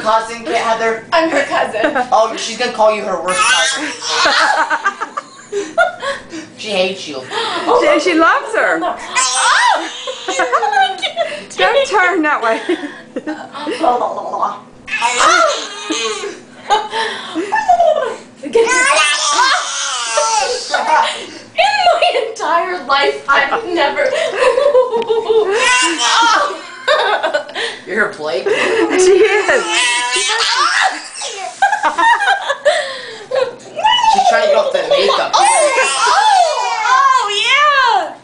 cousin, Kate Heather? I'm her cousin. Oh, she's gonna call you her worst cousin. she hates you. Oh, she, she loves her. Don't turn that way. In my entire life, I've never. You're a Blake. she is. She's trying to get off the makeup. Oh, oh, oh yeah.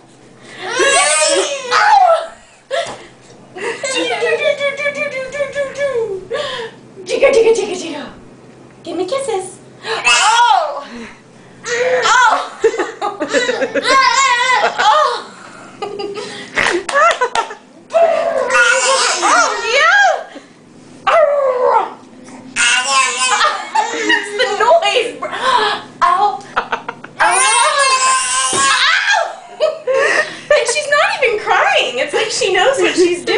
Jigga, jigga, jigga, jigga. Give me kisses. Oh. Oh. she knows what she's doing.